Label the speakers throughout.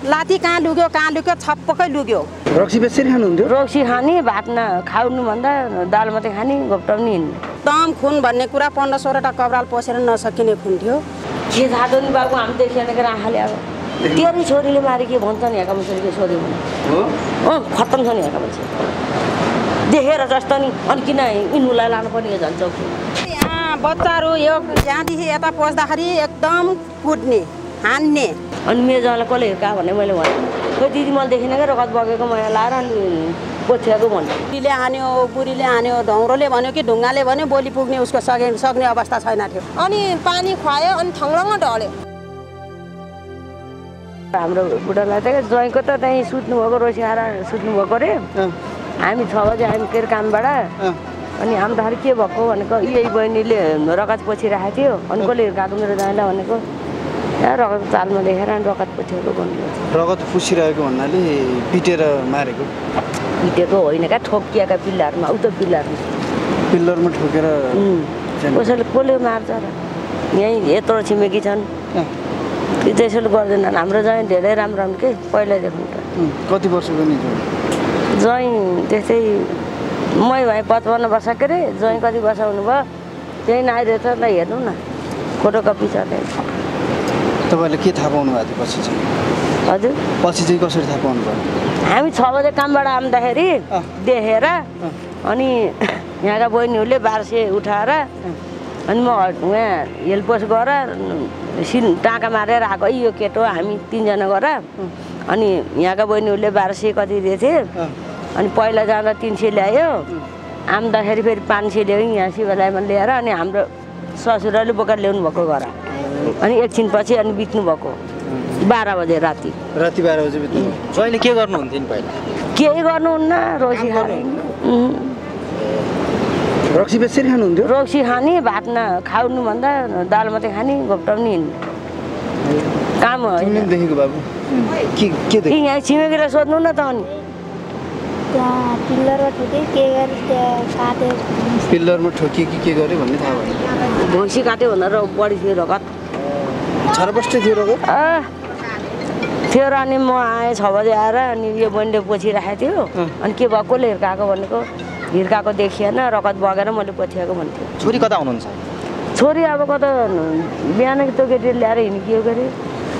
Speaker 1: लाती कहाँ लुग्यो कहाँ लुग्यो छप्पकै लुग्यो।
Speaker 2: रक्सी बेसरी खानुहुन्थ्यो?
Speaker 3: रक्सी खाने भात न खाउनुभन्दा दाल मात्रै खाने घोप्टाउने हिँड्ने।
Speaker 1: दम खुन भन्ने कुरा पन्ध्र सोह्रवटा कब्राल पसेर नसकिने खुन थियो।
Speaker 3: के थाहा छ नि बाबु हामी देखिहालेको आँखाले अब। तेरै छोरीले मारे के भन्छ नि यहाँका मान्छेले सोध्यो भने? खत्तम छ नि यहाँका मान्छे। देखेर जस्तो नि अनि किन यिनीहरूलाई लानुपर्ने झन् चौकी
Speaker 1: यहाँ बच्चाहरू यो यहाँदेखि यता पस्दाखेरि एकदम कुद्ने हान्ने।
Speaker 3: अनि मेरो जहाँलाई कसले हिर्का भने मैले भने। खोइ दिदी मैले देखिनँ क्या रगत बगेको मैले लाएर अनि पोछ्याएको भन्छु
Speaker 1: बुढीले हान्यो बुढीले हान्यो ढौँरोले भन्यो कि ढुङ्गाले भन्यो बोली पुग्ने उसको सके सक्ने अवस्था छैन थियो।
Speaker 4: अनि पानी खुवायो अनि थङ्लङ्ग ढल्यो।
Speaker 3: हाम्रो बुढालाई त ज्वाइँको त त्यहीँ सुत्नुभएको रोसी आएर सुत्नुभएको अरे। हामी छ बजी हामी के अरे कामबाट। अनि आउँदाखेरि के भएको भनेको यही बहिनीले रगत पोछिरहेको थियो। अनि कसले हिर्काएको मेरो जाँदा भनेको? रगत चालमा देखेर रगत पोछिएको भन्नु
Speaker 2: रगत पुसिरहेको भन्नाले पिटेर मारेको।
Speaker 3: पिटेको होइन क्या ठोकिएका पिल्लाहरूमा उता पिल्लाहरूमा।
Speaker 2: पिल्लरमा ठोकेर।
Speaker 3: कसैले कसले मार्छ र? यहीँ यत्रो छिमेकी छन्। कि त्यसैले गर्दैनन्। हाम्रो जहीँ धेरै राम्रो राम्रो के पहिल्यैदेखि त।
Speaker 2: कति वर्षको नि
Speaker 3: जहीँ त्यस्तै मै भएँ पचपन्न वर्ष के अरे जहीँ कति वर्ष हुनुभयो? त्यहीँ आइरहेछ ल हेर्नु न। फोटोकपी छ त्यहाँ।
Speaker 2: तपाईँले के थाहा पाउनु भएको थियो पछि चाहिँ?
Speaker 3: हजुर।
Speaker 2: पछि चाहिँ कसरी थाहा पाउनु भयो?
Speaker 3: हामी छ बजे कामबाट आउँदाखेरि। देखेर अनि यहाँका बहिनीहरूले बार्से उठाएर अनि म उहाँ हेलपोस्ट गरेर सिन टाँका मारेर आएको "ऐ, यो केटो हामी तिनजना गएर अनि यहाँका बहिनीहरूले बाह्र सय कति दिएथे
Speaker 2: अँ,
Speaker 3: अनि पहिला जाँदा तिन सय ल्यायो। आउँदाखेरि फेरि पाँच सय ल्यायो। यहाँ शिवालयमा ल्याएर अनि हाम्रो ससुराले बोकेर ल्याउनु भएको घर। अनि एकछिनपछि अनि बित्नु भएको बाह्र बजे राति।
Speaker 2: राति बाह्र बजी बित्नु
Speaker 5: जहिले के गर्नुहुन्थ्यो नि पहिला?
Speaker 3: केही गर्नुहुन्न? उम्,
Speaker 2: रक्सी बेसरी खानुहुन्थ्यो?
Speaker 3: रक्सी खाने भात न खाउनुभन्दा दाल मात्रै खाने घोप्टाउने हिँड्ने। काम
Speaker 2: देखेको बाबु। के के
Speaker 3: यहाँ छिमेकीलाई सोध्नु न त अनि।
Speaker 6: त्यहाँ पिल्लरमा ठुके के गरे त्यहाँ काटे
Speaker 2: पिल्लरमा ठोकियो कि के गर्यो भन्ने थाहा भयो
Speaker 3: भैँसी काट्यो भनेर बढी थियो रगत
Speaker 2: थियो
Speaker 3: र अनि म आएँ छ बजे आएर अनि यो बहिनीले पोछिराखेको थियो। अनि के भयो कसले हिर्काएको भनेको? हिर्काएको देखिएन रगत बगेर मैले पोछिएको भन्थ्यो।
Speaker 5: छोरी कता हुनुहुन्छ?
Speaker 3: छोरी अब कता बिहान त्यो केटी ल्याएर हिँड्कियो के अरे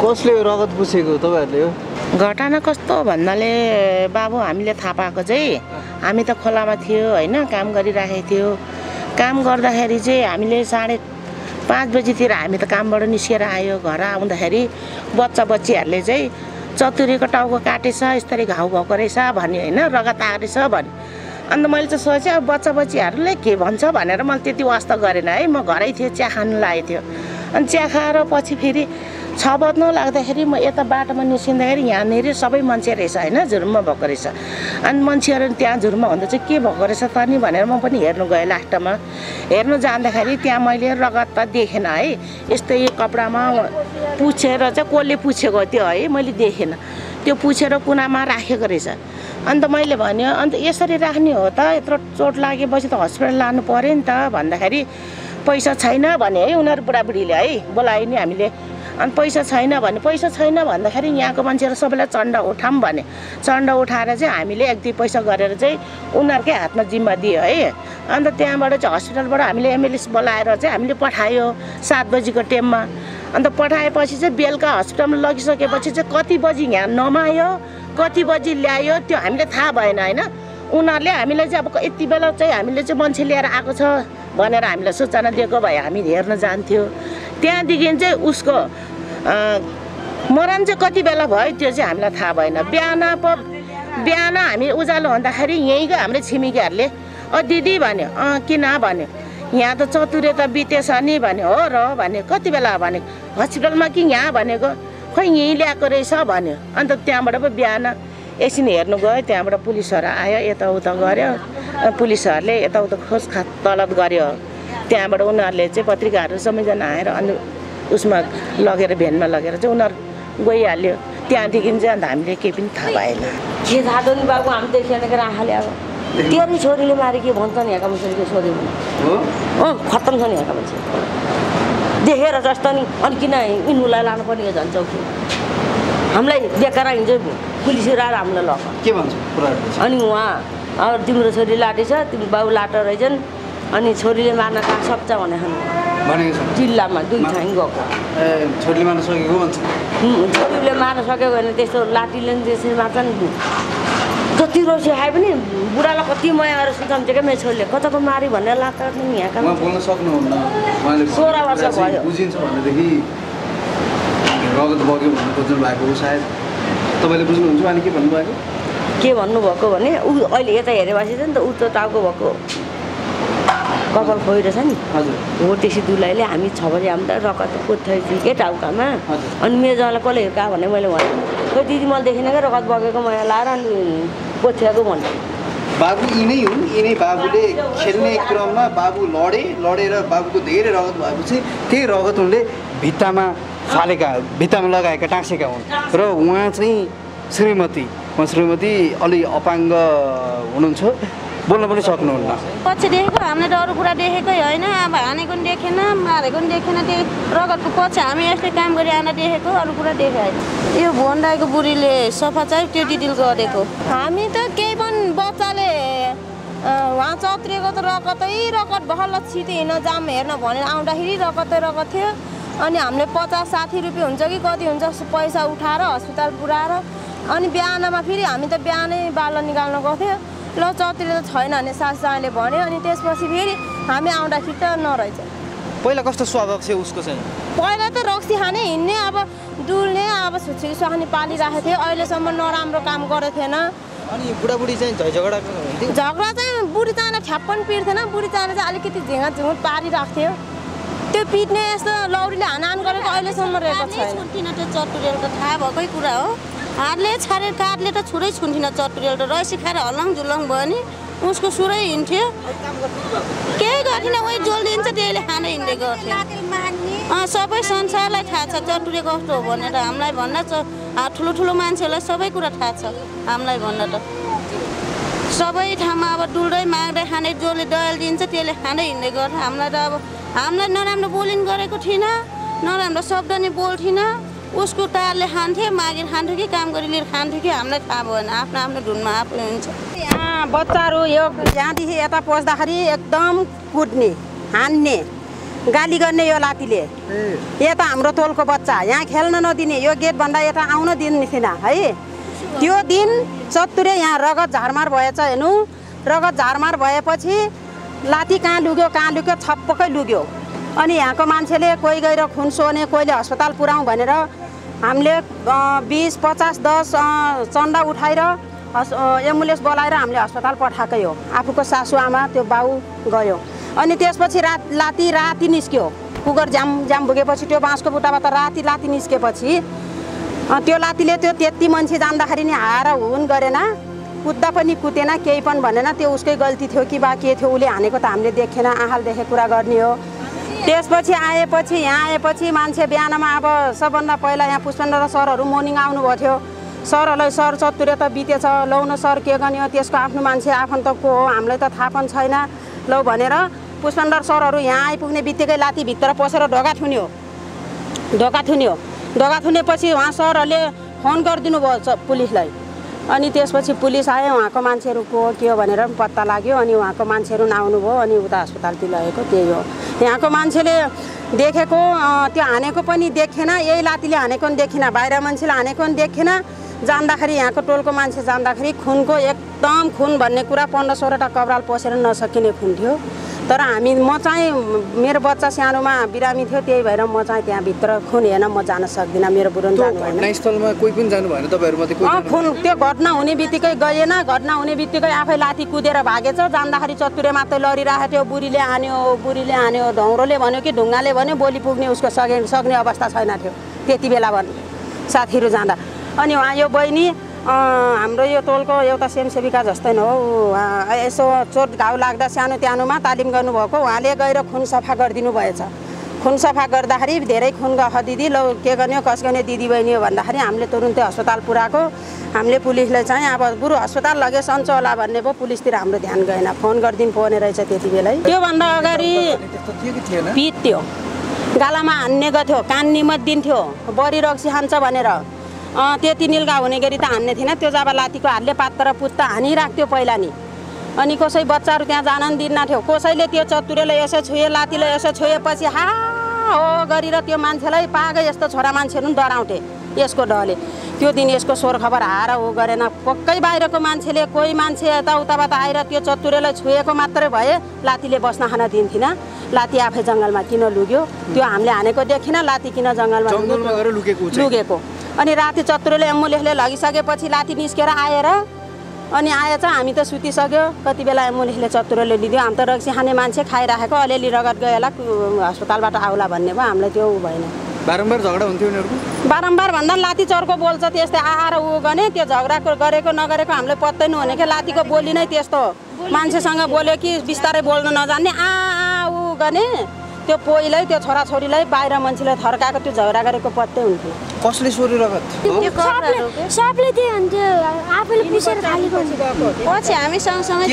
Speaker 2: कसले रगत पुछेको तपाईँहरूले हो
Speaker 7: घटना कस्तो भन्नाले बाबु हामीले थाहा पाएको चाहिँ हामी त खोलामा थियो होइन काम गरिराखेको थियो। काम गर्दाखेरि चाहिँ हामीले साढे पाँच बजीतिर हामी त कामबाट निस्केर आयो घर आउँदाखेरि बच्चा बच्चीहरूले चाहिँ चतुरीको टाउको काटेछ यस्तरी घाउ भएको रहेछ भन्यो होइन रगत आएको रहेछ भन्यो। अन्त मैले चाहिँ सोचेँ अब बच्चा बच्चीहरूले के भन्छ भनेर मैले त्यति वास्ता गरेन है म घरै थियो चिया खानु लागेको थियो। अनि चिया खाएर पछि फेरि छ बज्नु लाग्दाखेरि म यता बाटोमा निस्किँदाखेरि यहाँनिर सबै मान्छे रहेछ होइन? झुरुममा भएको रहेछ। अनि मान्छेहरू त्यहाँ झुरुममा भन्दा चाहिँ के भएको रहेछ त नि भनेर म पनि हेर्नु गएँ लास्टमा। हेर्नु जाँदाखेरि त्यहाँ मैले रगत त देखेन है? यस्तै कपडामा पुछेर चाहिँ कसले पुछेको त्यो है? मैले देखेन। त्यो पुछेर कुनामा राखेको रहेछ। अन्त मैले भन्यो अन्त यसरी राख्ने हो त? यत्रो चोट लागेपछि त हस्पिटल लानु पऱ्यो नि त। भन्दाखेरि पैसा छैन भने है उनीहरू बुढाबुढीले है? बोलायो नि हामीले। अनि पैसा छैन भने पैसा छैन भन्दाखेरि यहाँको मान्छेहरू सबैलाई चन्डा उठाऊँ भने। चन्डा उठाएर चाहिँ हामीले एक दुई पैसा गरेर चाहिँ उनीहरूकै हातमा जिम्मा दियो है। अन्त त्यहाँबाट चाहिँ हस्पिटलबाट हामीले एम्बुलेन्स बोलाएर चाहिँ हामीले पठायो सात बजीको टाइममा। अन्त पठाएपछि चाहिँ बेलुका हस्पिटलमा लगिसकेपछि चाहिँ कति बजी यहाँ नमायो कति बजी ल्यायो त्यो हामीले थाहा भएन होइन? उनीहरूले हामीलाई चाहिँ अब यति बेला चाहिँ हामीले चाहिँ मान्छे लिएर आएको छ भनेर हामीलाई सूचना दिएको भए हामी हेर्न जान्थ्यो। त्यहाँदेखि चाहिँ उसको मरण चाहिँ कति बेला भयो त्यो चाहिँ हामीलाई थाहा भएन। बिहान पो बिहान हामी उज्यालो हुँदाखेरि यहीँको हाम्रो छिमेकीहरूले अ दिदी भन्यो। अँ किन भन्यो। यहाँ त चतुरे त बितेछ नि भन्यो। हो र भन्यो। कति बेला भन्यो। हस्पिटलमा कि यहाँ भनेको। खोइ यहीँ ल्याएको रहेछ भन्यो। अन्त त्यहाँबाट पो बिहान एकछिन हेर्नु गयो। त्यहाँबाट पुलिसहरू आयो यताउता गऱ्यो। पुलिसहरूले यताउता खोजखाज तलब गऱ्यो। त्यहाँबाट उनीहरूले चाहिँ पत्रिकाहरू सबैजना आएर अनि उसमा लगेर भ्यानमा लगेर चाहिँ उनीहरू गइहाल्यो। त्यहाँदेखि चाहिँ अन्त हामीले केही पनि थाहा भएन।
Speaker 3: के थाहा नि बाबु हामी देखिहालेको आँखाले अब। तेरै छोरीले मारे के भन्छ नि यहाँका मान्छेले भने
Speaker 2: हो?
Speaker 3: अँ खत्तम छ नि यहाँका मान्छे देखेर जस्तो नि अनि किन यिनीहरूलाई लानुपर्ने झन् चौकी हामीलाई बेकार हिँड्छ पुलिस आएर हामीलाई लग्यो
Speaker 2: के भन्छ?
Speaker 3: अनि उहाँ अब तिम्रो छोरी लाटे छ तिम्रो बाउ लाटो रहेछन्। अनि छोरीले मार्न कहाँ सक्छ भने
Speaker 2: भनेको छ।
Speaker 3: जिल्लामा दुई ठाउँ गएको।
Speaker 2: ए छोरीले मार्न सकेको भन्छ।
Speaker 3: छोरीले मार्न सक्यो भने त्यस्तो लाठीले नि त्यसरी मार्छन् जति रोसी आए पनि बुढालाई कति माया गरेर सुताउँछ क्या मेरो छोरीले। कताको मारी भनेर लाग्छ नि
Speaker 2: उहाँ बोल्न सक्नुहुन्न।
Speaker 3: सोह्र वर्ष भयो।
Speaker 2: बुझिन्छ भनेदेखि रगत बग्यो भन्नु खोज्नु भएको हो सायद। तपाईँले बुझ्नुहुन्छ उहाँले के भन्नुभएको?
Speaker 3: के भन्नुभएको भने ऊ अहिले यता हेरेपछि चाहिँ नि त ऊ त टाउको भएको कपाल खोइरहेछ नि।
Speaker 2: हजुर।
Speaker 3: हो त्यसै दुलाईले हामी छ बजी हामीलाई रगत कोथेको थिएँ कि टाउकामा। अनि मेरो जनालाई कसले हिर्का भने मैले भने। खोइ दिदी मैले देखिनँ क्या रगत बगेको मैले लाएर अनि कोथेको भन्छु
Speaker 2: बाबु यिनै हुन्। यिनै बाबुले खेल्ने क्रममा बाबु लडे लडेर बाबुको धेरै रगत भएपछि त्यही रगत उनले भित्तामा फालेका भित्तामा लगाएका टाँसेका हुन्। र उहाँ चाहिँ श्रीमती। उहाँ श्रीमती अलि अपाङ्ग हुनुहुन्छ। बोल्न पनि सक्नुहुन्न।
Speaker 8: पछि हामीले त अरू कुरा देखेकै होइन अब हानेको पनि देखेन मारेको पनि देखेन त्यो रगतको पछि हामी यस्तै काम गरी आएर देखेको अरू कुरा देखे यो भोन्डाईको बुढीले सफा चाहिँ त्यो डिडिल गरेको हामी त केही पनि बच्चाले उहाँ चत्रिएको त रगतै रगत बहल्ल छिटो हिँड्न जाम हेर्न भनेर आउँदाखेरि रगतै रगत थियो अनि हामीले पचास साठी रुपियाँ हुन्छ कि कति हुन्छ पैसा उठाएर हस्पिटल पुऱ्याएर अनि बिहानमा फेरि हामी त बिहानै बाल निकाल्न गएको ल चौतिले त छैन भने सासुआले भन्यो अनि त्यसपछि फेरि हामी आउँदाखेरि त नरहेछ।
Speaker 5: पहिला कस्तो स्वभाव थियो उसको चाहिँ?
Speaker 8: पहिला त रक्सी खाने हिँड्ने अब डुल्ने अब छुछुरी सुहानी पालिरहेको थियो अहिलेसम्म नराम्रो काम गरेको थिएन।
Speaker 5: अनि बुढाबुढी चाहिँ झै झगडा
Speaker 8: झगडा चाहिँ बुढी चाना ठ्याप पनि पिट्थेन बुढी चाना चाहिँ अलिकति झिँगा झुँगुट पारिरहेको थियो त्यो पिट्ने यस्तो लौरीले हानाहान गरेको अहिलेसम्म रहेको छैन। थाहा भएकै कुरा हो। हातले छाडेर काठले त छुरै छुन्थिन चटुरेल त रसी खाएर हल्लाङ झुल्लाङ भयो नि। उसको सुरै हिँड्थ्यो केही गर्थेन जोल दिन्छ त्यसले खान हिँड्ने गर्थ्यो सबै संसारलाई थाहा छ चटुरे कस्तो हो भनेर। हामीलाई भन्दा च ठुलो ठुलो मान्छेहरूलाई सबै कुरा थाहा छ हामीलाई भन्दा त। सबै ठाउँमा अब डुल्दै माग्दै खाने जसले दयाल दिन्छ त्यसले खाँदै हिँड्ने गर्छ हामीलाई त अब हामीलाई नराम्रो बोलिन गरेको थिएन नराम्रो शब्द नि बोल्थिनँ। उसको तारले खान्थ्यो मागेर खान्थ्यो कि काम गरी लिएर खान्थ्यो कि हामीलाई थाहा भएन। आफ्नो आफ्नो धुनमा आफै हुन्छ।
Speaker 1: यहाँ बच्चाहरू यो यहाँदेखि यता पस्दाखेरि एकदम कुद्ने हान्ने गाली गर्ने यो लातीले। यता हाम्रो टोलको बच्चा। यहाँ खेल्न नदिने यो गेटभन्दा यता आउन दिने थिएन है? त्यो दिन चतुरे यहाँ रगत झारमार भएछ हेर्नु। रगत झारमार भएपछि लाती कहाँ लुग्यो कहाँ लुग्यो छप्पकै लुग्यो। अनि यहाँको मान्छेले कोही गएर खुन सोने कोहीले अस्पताल पुऱ्याउँ भनेर हामीले बिस पचास दस चन्दा उठाएर हस् एम्बुलेन्स बोलाएर हामीले अस्पताल पठाएकै हो। आफूको सासु आमा त्यो बाउ गयो। अनि त्यसपछि रात लाती राति निस्क्यो। कुकर जाम जाम पुगेपछि त्यो बाँसको बुट्टाबाट राति लाती निस्केपछि त्यो लातीले त्यो त्यति मान्छे जाँदाखेरि नि हाएर हुन गरेन। कुद्दा पनि कुदेन केही पनि भनेन। त्यो उसकै गल्ती थियो कि बा के थियो उसले हानेको त हामीले देखेन। आँखाल देखेको कुरा गर्ने हो। त्यसपछि आएपछि यहाँ आएपछि मान्छे बिहानमा अब सबभन्दा पहिला यहाँ पुष्पेन्द्र सरहरू मर्निङ आउनुभएको थियो। सरहरूलाई सर चतुरे त बितेछ लौ सर के गर्ने हो? त्यसको आफ्नो मान्छे आफन्त को हो हामीलाई त थाहा पनि छैन। लौ भनेर पुष्पेन्द्र सरहरू यहाँ आइपुग्ने बित्तिकै लातीभित्र पसेर ढोका थुन्यो। ढोका थुन्यो। ढोका थुनेपछि उहाँ सरहरूले फोन गरिदिनु भयो पुलिसलाई। अनि त्यसपछि पुलिस आयो उहाँको मान्छेहरू को के हो भनेर पत्ता लाग्यो। अनि उहाँको मान्छेहरू नआउनुभयो अनि उता अस्पतालतिर लगेको त्यही हो। यहाँको मान्छेले देखेको त्यो हानेको पनि देखेन यही लातीले हानेको पनि देखिन बाहिर मान्छेले हानेको पनि देखेन। जाँदाखेरि यहाँको टोलको मान्छे जाँदाखेरि खुनको एकदम खुन भन्ने कुरा पन्ध्र सोह्रवटा कब्राल पसेर नसकिने खुन थियो। तर हामी म चाहिँ मेरो बच्चा सानोमा बिरामी थियो त्यही भएर म चाहिँ त्यहाँभित्र खुन हेर्न म जान सक्दिनँ मेरो बुढो जानु भएन।
Speaker 2: कोही पनि जानु भएन जानु
Speaker 1: खुन त्यो घटना हुने बित्तिकै गएन घटना हुने बित्तिकै आफै लाती कुदेर भागेछ जाँदाखेरि चतुरे मात्रै लडिरहेको थियो बुढीले हान्यो बुढीले हान्यो ढौँरोले भन्यो कि ढुङ्गाले भन्यो बोली पुग्ने उसको सके सक्ने अवस्था छैन थियो त्यति बेला भन् साथीहरू जाँदा। अनि उहाँ यो बहिनी हाम्रो यो टोलको एउटा स्वयंसेविका जस्तै न हो। यसो चोट घाउ लाग्दा सानो त्यानोमा तालिम गर्नुभएको। उहाँले गएर खुन सफा गरिदिनु भएछ। खुन सफा गर्दाखेरि धेरै खुन गख दिदी लौ के गर्ने हो? कस गर्ने दिदी बहिनी हो? भन्दाखेरि हामीले तुरुन्तै अस्पताल पुऱ्याएको। हामीले पुलिसलाई चाहिँ अब बरु अस्पताल लगे सन्चो होला भन्ने पो पुलिसतिर हाम्रो ध्यान गएन। फोन गरिदिनु पर्ने रहेछ त्यति बेलै। त्योभन्दा अगाडि पित्थ्यो गालामा हान्ने गर्थ्यो कान निमत दिन्थ्यो बढी रक्सी खान्छ भनेर। त्यति निल्गा हुने गरी त हान्ने थिएन। त्यो जब लातीको हातले पात्र पुत्त हानिराख्थ्यो पहिला नि। अनि कसै बच्चाहरू त्यहाँ जान पनि दिन्न थियो। कसैले त्यो चतुरेले यसो छुए लातीले यसो छोएपछि हा हो गरेर त्यो मान्छेलाई पागै यस्तो छोरा मान्छेहरू पनि डराउँथे यसको डरले। त्यो दिन यसको स्वर खबर आएर ऊ गरेन। पक्कै बाहिरको मान्छेले कोही मान्छे यताउताबाट आएर त्यो चतुरेलाई छोएको मात्रै भए लातीले बस्न खान दिन्थिन। लाती आफै जङ्गलमा किन लुग्यो? त्यो हामीले हानेको देखिन लाती किन जङ्गलमा। लुगेको। अनि राति चतुरेले एम्बुलेन्सले लगिसकेपछि लाती निस्केर आएर अनि आएछ हामी त सुतिसक्यो। कति बेला एम्बुलेन्सले चतुरोले लिदियो। हामी त रक्सी खाने मान्छे खाइराखेको अलिअलि रगत गयो होला अस्पतालबाट आउला भन्ने भयो। हामीलाई त्यो ऊ भएन।
Speaker 2: बारम्बार झगडा हुन्थ्यो उनीहरूको?
Speaker 1: बारम्बार भन्दा पनि लाती चर्को बोल्छ त्यस्तै आएर ऊ गर्ने त्यो झगडाको गरेको नगरेको हामीले पत्तै नहुने क्या लातीको बोली नै त्यस्तो हो। मान्छेसँग बोल्यो कि बिस्तारै बोल्नु नजान्ने आ आ ऊ गर्ने। त्यो पोइलाई त्यो छोराछोरीलाई बाहिर मान्छेले थर्काएको त्यो झगडा गरेको पत्तै हुन्थ्यो।
Speaker 2: कसले सोऱ्यो रगत
Speaker 6: सबले त्यही हुन्थ्यो। आफैले पुसेर फालेको
Speaker 8: पछि हामी सँगसँगै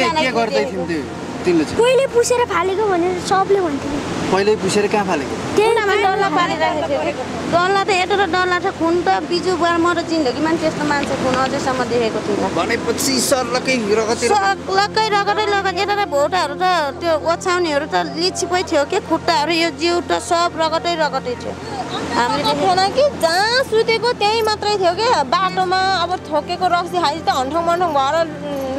Speaker 6: कोहीले पुसेर फालेको भनेर सबले भन्थ्यो।
Speaker 2: पहिल्यै पुसेर कहाँ फालेको?
Speaker 8: डल्ला पारिराखेको थियो डल्ला त यत्रो डल्ला छ खुन त बिजु बार मर जिन्दगीमा नि त्यस्तो मान्छे खुन अझैसम्म देखेको थिइनँ।
Speaker 2: भनेपछि सर्लकै रगत
Speaker 8: रगतै। लगत यता भोटाहरू त त्यो ओछ्याउनेहरू त लिचिपै थियो के? खुट्टाहरू यो जिउ त सब रगतै रगतै थियो। हामीले थिएन कि? जहाँ सुतेको त्यहीँ मात्रै थियो कि? बाटोमा अब ठोकेको रक्सी खाइ त हन्ठङ मन्ठङ भएर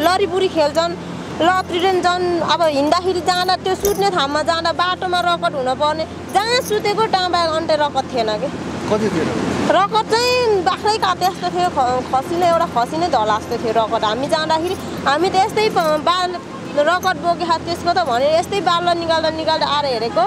Speaker 8: लरीबुरी खेल्छन्। लत्रिँदैन झन् अब हिँड्दाखेरि जाँदा त्यो सुत्ने ठाउँमा जाँदा बाटोमा रगत हुनुपर्ने। जहाँ सुतेको टाँबा अन्त्य रगत थिएन कि?
Speaker 2: कति थियो रगत?
Speaker 8: रगत चाहिँ बाख्रै काटे जस्तो थियो खसी नै एउटा खसी नै धला जस्तो थियो रगत। हामी जाँदाखेरि हामी त यस्तै बाल रगत बोकेको त्यसको त भने यस्तै बाल निकाल्दा निकाल्दा आएर हेरेको।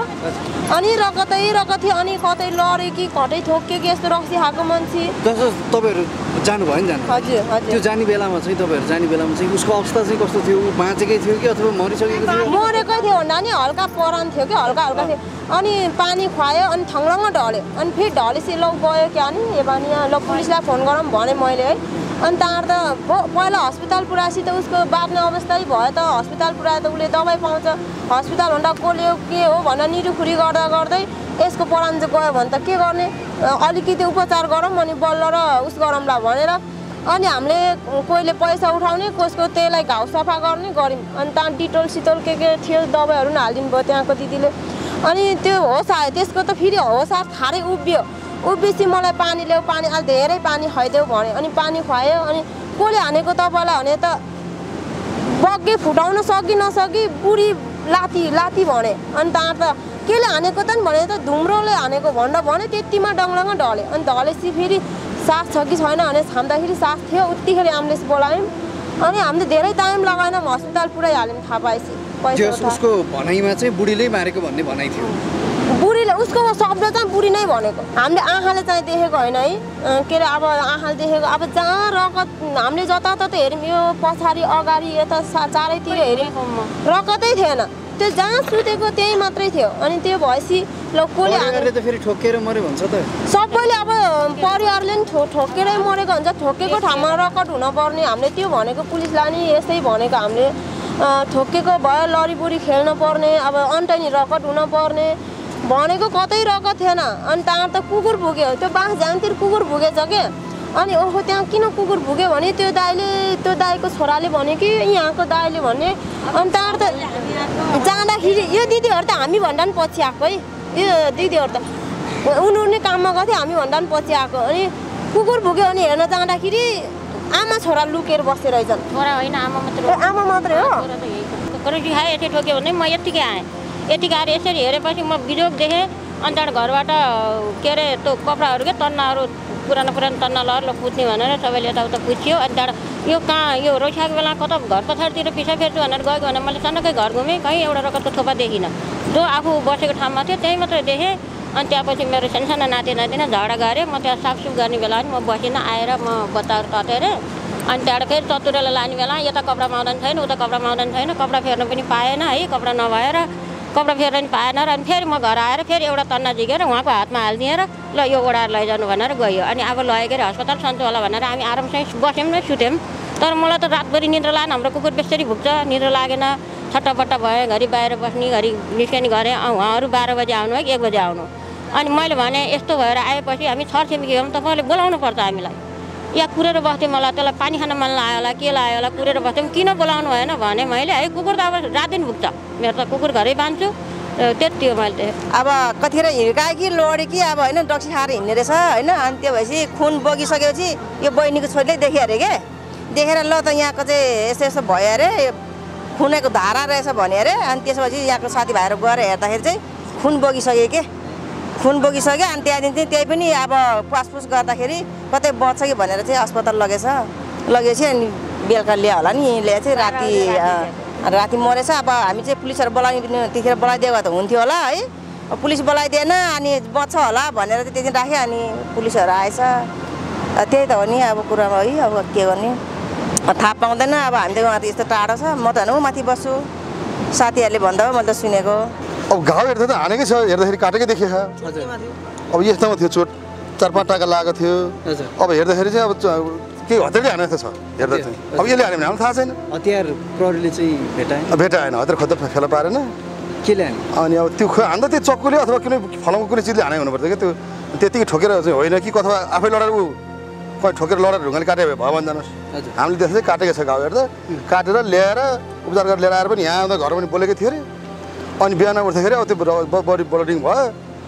Speaker 8: अनि रगतै रगत थियो अनि कतै लड्यो कि कतै ठोक्यो कि यस्तो रक्सी खाएको मान्छे।
Speaker 2: जस्तो तपाईँहरू जानुभयो नि जानु
Speaker 8: हजुर
Speaker 2: त्यो
Speaker 8: हजुर
Speaker 2: जाने बेलामा चाहिँ तपाईँहरू जाने बेलामा चाहिँ उसको अवस्था चाहिँ कस्तो थियो? बाँचेकै थियो कि अथवा मरिसकेको थियो?
Speaker 8: मरेकै थियो भन्दा नि हल्का परान थियो कि हल्का हल्का थियो। अनि पानी खुवायो अनि ठङ्लङ्ग ढल्यो। अनि फेरि ढलेपछि लौ गयो क्या नि यो पानी यहाँ ल पुलिसलाई फोन गरौँ भने मैले है। अनि त्यहाँबाट त पहिला हस्पिटल पुऱ्याएपछि त उसको बाँच्ने अवस्थै भयो त। हस्पिटल पुऱ्यायो त उसले दबाई पाउँछ। हस्पिटल भन्दा कोल्यो के हो भनेर निरुखुरी गर्दा गर्दै यसको परान चाहिँ गयो भने त के गर्ने? अलिकति उपचार गरौँ अनि बल्ल र उस गरौँला भनेर। अनि हामीले कोहीले पैसा उठाउने कसको त्यसलाई घाउ सफा गर्ने गऱ्यौँ अनि त्यहाँ डिटोल सिटोल के के थियो दबाईहरू पनि हालिदिनु भयो त्यहाँको दिदीले। अनि त्यो होस आयो त्यसको त फेरि होस आएर थारै उभियो। उभिएपछि मलाई पानी ल्याऊ पानी अलि धेरै पानी खुवाइदेऊ भने अनि पानी खुवायो अनि कसले हानेको तपाईँलाई भने त बग्गे फुटाउन सकि नसकि बुढी लाती लाती भने। अनि त्यहाँ त केले हानेको त नि भने त धुम्रोले हानेको भन्दा भने त्यतिमा डङडङ्ग ढल्यो। अनि ढलेपछि फेरि सास छ कि छैन भने छाम्दाखेरि सास थियो उतिखेर एम्बुलेन्स बोलायौँ। अनि हामीले धेरै टाइम लगाएनौँ हस्पिटल पुऱ्याइहाल्यौँ थाहा पाएपछि।
Speaker 2: उसको भनाइमा चाहिँ बुढीले मारेको भन्ने भनाइ थियो।
Speaker 8: बुढीले उसको शब्द चाहिँ बुढी नै भनेको। हामीले आँखाले चाहिँ देखेको होइन है। के अरे अब आँखाले देखेको अब जहाँ रगत हामीले जताततै हेऱ्यौँ यो पछाडि अगाडि यता सा- चारैतिर हेऱ्यौँ रगतै थिएन। त्यो जहाँ सुतेको त्यहीँ मात्रै थियो। अनि त्यो भएपछि ल कसले हानेर
Speaker 2: परिवारले त फेरि ठोकेर मऱ्यो भन्छ त।
Speaker 8: सबैले अब परिवारले नि ठो ठोकेरै मरेको हुन्छ। ठोकेको ठाउँमा रगत हुनपर्ने हामीले त्यो भनेको पुलिसलाई नि यस्तै भनेको हामीले। ठोकेको भयो लरीबुरी खेल्न पर्ने। अब अन्टनी रगत हुनपर्ने भनेको कतै रगत थिएन। अनि त्यहाँ त कुकुर भुग्यो त्यो बाँस झ्याङतिर कुकुर भुगेछ के अनि ओहो त्यहाँ किन कुकुर भुग्यो भने त्यो दाइले त्यो दाइको छोराले भन्यो कि यहाँको दाइले भन्ने अनि त्यहाँ त जाँदाखेरि यो दिदीहरू त हामी भन्दा पनि पछि आएको है। यो दिदीहरू त उनीहरू नै काममा गएको थियो हामी भन्दा पनि पछि आएको। अनि कुकुर भुग्यो अनि हेर्न जाँदाखेरि आमा छोरा लुकेर बस्दै रहेछन्।
Speaker 9: छोरा होइन आमा मात्रै
Speaker 8: आमा मात्रै हो?
Speaker 9: ठोक्यो भने म यत्तिकै आएँ। यतिकै आएर यसरी हेरेपछि म बिजोग देखेँ अनि त्यहाँबाट घरबाट के अरे त्यो कपडाहरू के तन्नाहरू पुरानो पुरानो तन्ना लगाएर ल पुज्ने भनेर सबैले यताउता पुछ्यो अनि त्यहाँबाट यो कहाँ यो रोइसकेको बेला कता घर पछाडितिर पिसा फेर्छु भनेर गएको भने मैले सानोकै घर घुमेँ कहीँ एउटा रगतको थोपा देखिनँ जो आफू बसेको ठाउँमा थियो त्यहीँ मात्रै देखेँ अनि त्यहाँपछि मेरो सानसानो नाति नातिना झगडा गरेँ म त्यहाँ साफसुफ गर्ने बेला नि म बसिनँ आएर म बत्ताहरू ततेर अनि त्यहाँबाट फेरि चतुरेलाई लाने बेला यता कपडा माउँदैन छैन उता कपडा माउँदैन छैन कपडा फेर्न पनि पाएन है कपडा नभएर कपडा फेर्न पनि पाएन र अनि फेरि म घर आएर फेरि एउटा तन्ना झिकेर उहाँको हातमा हालिदिएर ल यो ओडाएर लैजानु भनेर गयो। अनि अब लगेर अस्पताल सन्चो होला भनेर हामी आरामसँग बस्यौँ न सुत्यौँ। तर मलाई त रातभरि निद्रा लागेन हाम्रो कुकुर बेसरी भुक्छ निद्रा लागेन। छट्टापट्टा भयो घरि बाहिर बस्ने घरि निस्कने गरेँ उहाँहरू बाह्र बजी आउनु है एक बजी आउनु। अनि मैले भने यस्तो भएर आएपछि हामी छरछिमेकी हौँ तपाईँले बोलाउनु पर्छ हामीलाई। या कुरेर बस्थेँ मलाई त्यसलाई पानी खान मन लाग्यो होला के लाग्यो होला कुरेर बस्थेँ किन बोलाउनु भएन भने मैले है कुकुर त अब रात दिन भुक्छ। मेरो त कुकुर घरै बाँध्छु त्यति हो मैले देखेँ
Speaker 10: अब कतिखेर हिर्कायो कि लड्यो कि अब होइन डक्सी खाएर हिँड्ने रहेछ होइन अनि त्यो भएपछि खुन बगिसकेपछि यो बहिनीको छोरीले देख्यो अरे के? देखेर ल त यहाँको चाहिँ यस्तो यस्तो भयो अरे खुनको धारा रहेछ भने अरे अनि त्यसपछि यहाँको साथीभाइहरू गएर हेर्दाखेरि चाहिँ खुन बगिसक्यो के? खुन बगिसक्यो अनि त्यहाँदेखि चाहिँ त्यही पनि अब पासपुस गर्दाखेरि कतै बच्छ कि भनेर चाहिँ अस्पताल लगेछ। लगेपछि अनि बेलुका ल्यायो होला नि ल्याए चाहिँ राति राति मरेछ। अब हामी चाहिँ पुलिसहरू बोलाइदिनु त्यतिखेर बोलाइदिएको त हुन्थ्यो होला है। पुलिस बोलाइदिएन अनि बच्छ होला भनेर चाहिँ त्यति राख्यो अनि पुलिसहरू आएछ। त्यही त हो नि अब कुरामा है अब के गर्ने? थाहा पाउँदैन अब हामी त उहाँ त यस्तो टाढो छ। म त होइन माथि बस्छु। साथीहरूले भन्दा मैले त सुनेको।
Speaker 11: अब घाउ हेर्दा त हानेकै छ हेर्दाखेरि काटेकै देखियो अब यस्तोमा थियो चोट चार पाँच टाका लागेको थियो। अब हेर्दाखेरि चाहिँ अब केही हतियारले हानेको छ हेर्दा चाहिँ। अब यसले हान्यो भने हामीलाई थाहा छैन।
Speaker 2: हतियार प्रहरीले चाहिँ भेटाएन।
Speaker 11: भेटाएन हतियार खोज्दा फेला पारेन।
Speaker 2: केले
Speaker 11: अनि अब त्यो खो- हान्दा त्यो चक्कुले अथवा कुनै फलामको कुनै चिजले हाने हुनुपर्छ क्या त्यो त्यतिकै ठोकेर चाहिँ होइन कि अथवा आफै लडेर ऊ कहीँ ठोकेर लडेर ढुङ्गाले काटे भए भयो भने जानुहोस् हामीले चाहिँ काटेको छ घाउ हेर्दा। काटेर ल्याएर उपचार गरेर लिएर आएर पनि यहाँ आउँदा घर पनि बोलेको थियो अरे। अनि बिहान उठ्दाखेरि अब त्यो बडी ब्लडिङ भयो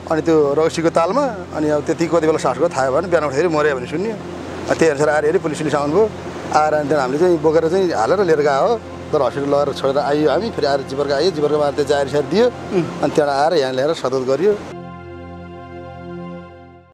Speaker 11: अनि त्यो रक्सीको तालमा अनि अब त्यति कति बेला सासको थाहा भयो भने बिहान उठ्दाखेरि मऱ्यो भने सुन्यो। त्यही अनुसार आएर हेऱ्यो पुलिस पुलिस आउनुभयो। आएर अनि त्यहाँदेखि हामीले चाहिँ बोकेर चाहिँ हालेर लिएर गएको हो। तर हस्पिटल लगेर छोडेर आयो हामी फेरि आएर जिबर्का आयो जिबर्कामा त्यो जाहेर साहेर दियो। अनि त्यहाँबाट आएर यहाँ ल्याएर सदत गरियो।